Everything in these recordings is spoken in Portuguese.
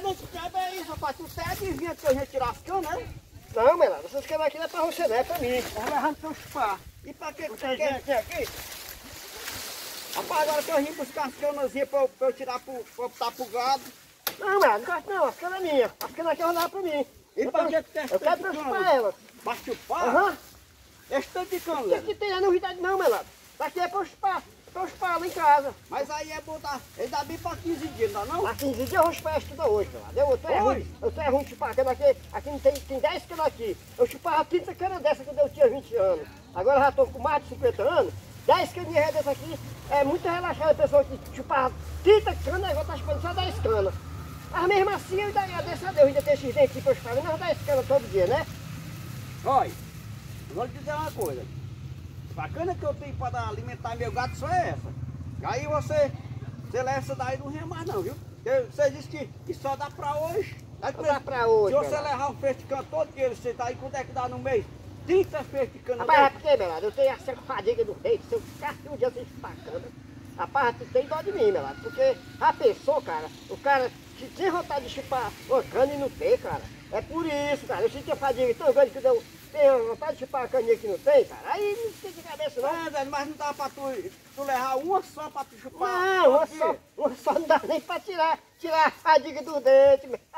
não se quebra aí, rapaz. Tu até adivinha que eu ia tirar as canas, né? Não, Melado, essas canas aqui não é pra você, não é pra mim. Vai levando teu chupar. E pra que Você quer quer? aqui? Rapaz, agora que eu vim buscar as canazinhas pra, eu- pra eu tirar pro, pra botar pro gado. Não, Melado, não gosto não, as canas é minha. As canas aqui eu vou dar pra mim. E eu pra quero- que tu quer Eu quero pra de chupar elas. Pra chupar? Aham. Esse tanto de cana, Não Lélio. tem que ter novidade não, Melado. Daqui é pra eu chupar. Eu chupar lá em casa. Mas aí é botar. Ele dá bem pra 15 dias, não é não? Há 15 dias eu vou chupar tudo hoje, Melado. Eu, eu tô é ruim. Eu tô é ruim de chupar aqui. Aqui não tem, tem 10 canas aqui. Eu chupava 30 canas dessa quando eu tinha 20 anos. Agora eu já tô com mais de 50 anos. 10 caninhas dessa aqui é muito relaxada a pessoa que chupava 30 canas, agora tá chupando só 10 canas. Mas mesmo assim eu ainda agradeço a Deus ainda ter esses dentes aqui pra eu chupar, mas 10 canas todo dia, né? Olha, vou lhe dizer uma coisa. A cana que eu tenho para alimentar meu gato só é essa. Aí você, você leva essa daí não rende mais não, viu? Você disse que, que só dá pra hoje. Dá pra hoje, Se você Bernardo. levar um feixe de cana todo dia, você tá aí, quanto é que dá no mês? 30 feixes de cana. Rapaz, é porque, Melado, eu tenho essa fadiga do peito, se eu ficasse um dia sem chupar cana, rapaz, tu tem dó de mim, Melado, porque a pessoa, cara, o cara que tem vontade de chupar uma cana e não tem, cara, é por isso, cara, eu sinto a fadiga tão grande que eu tenho vontade de chupar a caninha que não tem, cara, aí não tem de cabeça não. É, velho, mas não dá pra tu, tu levar uma só pra tu chupar. Não, uma todo só, uma só não dá nem pra tirar, tirar a fadiga do dente, meu.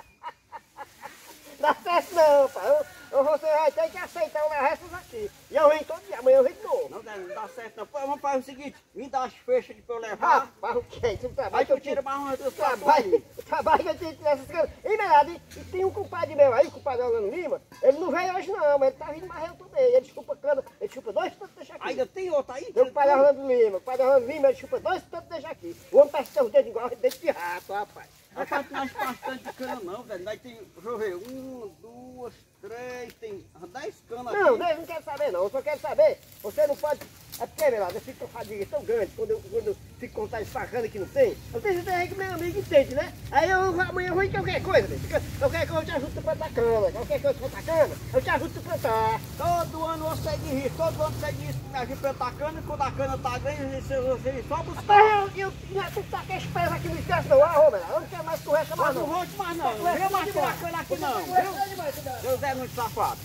Dá certo não, pai. Eu, eu, você vai ter que aceitar o resto aqui. E eu venho todo dia, amanhã eu venho Não, não dá certo não. Pô, Vamos fazer o seguinte, me dá as aqui pra eu levar. mas o que? Isso é Aí trabalho que eu tiro. mais umas duas Trabalho, trabalho que eu tinha que tirar essas coisas. E, e, e tem um compadre meu aí, o compadre Orlando Lima, ele não veio hoje não, mas ele tá vindo mais eu também. Ele chupa cana, ele chupa dois tantos deixa tem outra aí? Meu compadre Orlando Lima, o compadre Orlando Lima, ele chupa dois tantos deixa aqui. O homem parece ter os dedos igual dente de rato, rapaz. Rapaz, tu não acha bastante de cana não, velho. Daí tem, deixa eu ver, uma, duas, três, tem dez canas Não, aqui. Deus não quero saber não, eu só quero saber, você não pode... É porque, Melado, eu fico com fadiga tão grande quando eu, quando eu fico com vontade de que não tem. Eu tenho certeza que meu amigo entende, né? Aí eu, amanhã eu vou em qualquer coisa, bicho. Qualquer coisa eu te ajudo a plantar cana, qualquer coisa plantar cana, eu te ajudo a plantar. Todo ano você diz isso, todo ano você diz que a gente planta cana e quando a cana tá grande, você, você só buscar. Rapaz, eu, eu, não é tu tá com as pedras aqui no esquece não, ah, ô, Melado, eu não quero mais que tu recha mais Mas não não. vou mais não, não vem mais tirar cana aqui não, viu? Deus é muito safado.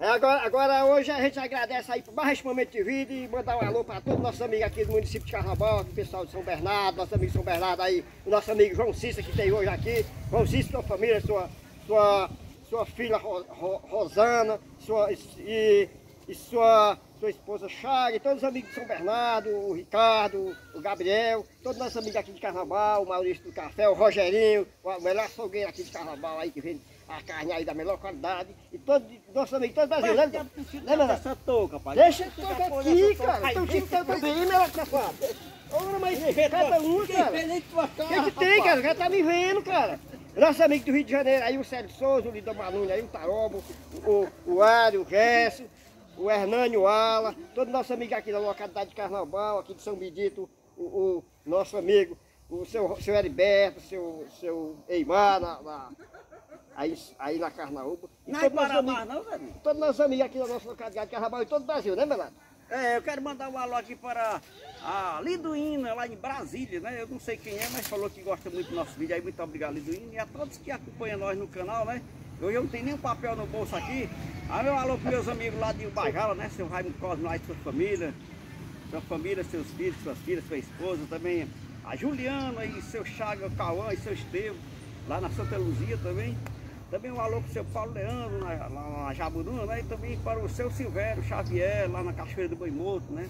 É, agora, agora hoje a gente agradece aí por mais esse momento de vida e mandar um alô para todos os nossos amigos aqui do município de Carnaval, o pessoal de São Bernardo, nosso amigo São Bernardo aí, o nosso amigo João Cícero que tem hoje aqui, João Cícero, sua família, sua, sua, sua filha Ro- Ro- Rosana, sua, e, e sua, sua esposa Chag, todos os amigos de São Bernardo, o Ricardo, o Gabriel, todos os nossos amigos aqui de Carnaval, o Maurício do Café, o Rogerinho, o melhor açougueiro aqui de Carnaval aí que vende a carne aí da melhor qualidade, e todos nossos amigos, todo o Brasil, né? Né, Melado? essa touca, pai. Deixa eu tocar aqui, cara. Então time teu também, meu safado. Ora, mas cada um, cara. O que, que tem, cara? O cara tá me vendo, cara. Nosso amigo do Rio de Janeiro, aí o Sérgio Souza, o Lidão Manuni, aí o Tarobo, o, o Ário, o Récio, o Hernani, o Ala, todos nossos amigos aqui da localidade de Carnaval, aqui de São Benedito, o, o nosso amigo, o seu, seu Heriberto, seu, seu Eimar, na, na- aí, aí na Carnaúba. E Não é mais não, velho. Todos nossos amigos aqui da nossa localidade de Carnaval e todo o Brasil, né, Melado? É, eu quero mandar um alô aqui para a Liduína, lá em Brasília, né? Eu não sei quem é, mas falou que gosta muito do nosso vídeo aí. Muito obrigado, Liduína. E a todos que acompanham nós no canal, né? Hoje eu não tenho nenhum papel no bolso aqui. Aí meu alô para meus amigos lá de Ubajala, né? Seu Raimundo Cosme lá e sua família. Sua família, seus filhos, suas filhas, sua esposa também. A Juliana e seu Chaga, o Cauã e seu Estevam, lá na Santa Luzia também. Também um alô para o seu Paulo Leandro, na, lá na Jaburuna, né? E também para o seu Silvério Xavier, lá na Cachoeira do Boi Morto, né?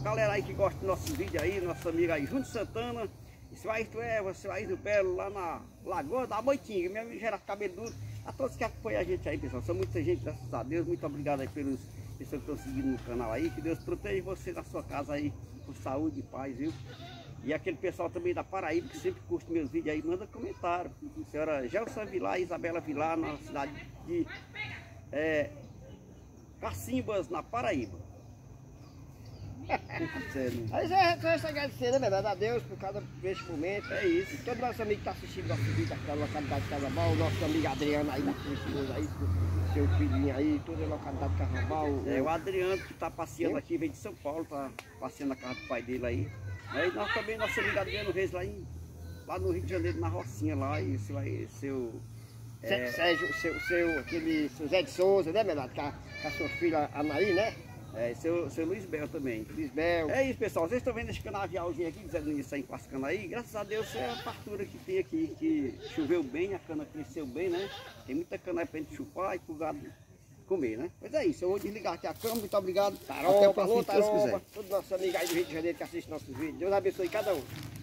Galera aí que gosta do nosso vídeo aí, nosso amigo aí, Júnior Santana, e seu Ayrton Eva, seu Ayrton Belo, lá na Lagoa da Moitinga, meu amigo Gerardo Cabeludo, a todos que acompanham a gente aí, pessoal. São muita gente, graças a Deus. Muito obrigado aí pelos pessoas que estão seguindo no canal aí. Que Deus proteja você na sua casa aí, com saúde e paz, viu? E aquele pessoal também da Paraíba que sempre curte meus vídeos aí, manda comentário. A senhora Gelson Vilar Isabela Vilar, na cidade de é, Cacimbas, na Paraíba. Aí é isso agradecer, né, verdade? A Deus por cada este momento. É isso. E todo nosso amigo que está assistindo nosso vídeo aqui da localidade de Carnaval, o nosso amigo Adriano aí, da Cristina aí, com seu filhinho aí, toda a localidade de Carnaval. É, o Adriano que está passeando aqui, vem de São Paulo, tá passeando na casa do pai dele aí. Aí nós também, nosso amigo Adriano Reis lá, em, lá no Rio de Janeiro, na Rocinha lá, e seu, seu É... Sérgio, seu, seu, aquele, seu Zé de Souza, né, Melado? Com a, com a sua filha Anaí, né? É, seu, seu Luiz Bel também. Luiz Bel. É isso, pessoal. Vocês estão vendo esse canavialzinho aqui, dizendo isso aí, com aí. Graças a Deus é a fartura que tem aqui, que choveu bem, a cana cresceu bem, né? Tem muita cana aí pra gente chupar e pro gado comer, né? Pois é isso, eu vou desligar aqui a câmera, muito obrigado. Taroba, Até o próximo, se Deus quiser. Todos nossos amigos aí do Rio de Janeiro que assistem nossos vídeos. Deus abençoe cada um.